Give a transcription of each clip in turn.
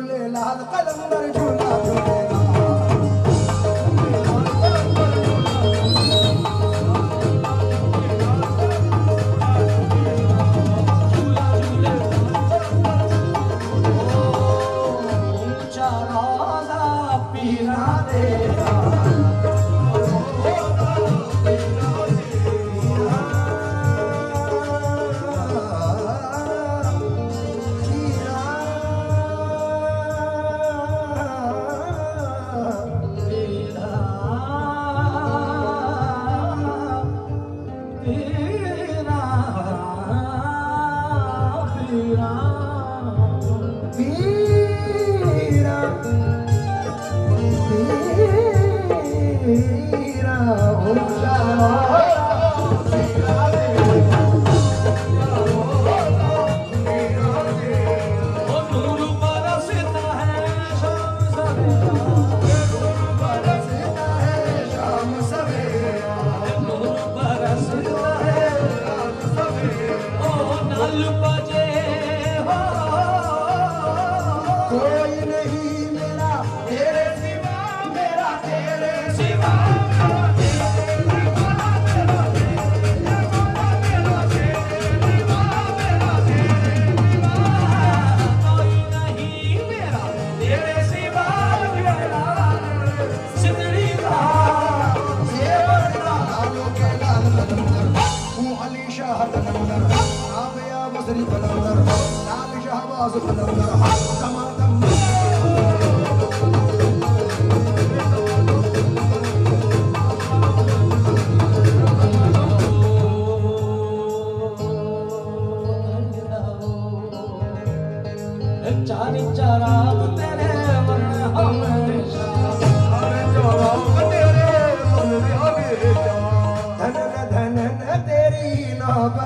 झूला लाल कलंदर झूला झूले। पीना देगा। Sri Ram, Sri Ram, شهر تنمدر عافية مصري فلندر نابي شهر واصف فلندر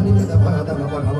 Ini kita 快点